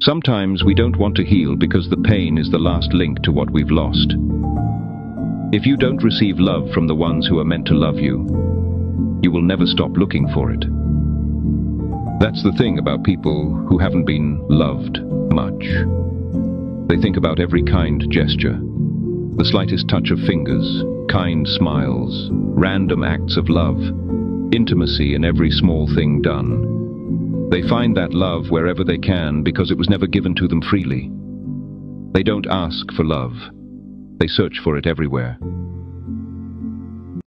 Sometimes we don't want to heal because the pain is the last link to what we've lost. If you don't receive love from the ones who are meant to love you, you will never stop looking for it. That's the thing about people who haven't been loved much. They think about every kind gesture, the slightest touch of fingers, kind smiles, random acts of love, intimacy in every small thing done. They find that love wherever they can because it was never given to them freely. They don't ask for love. They search for it everywhere.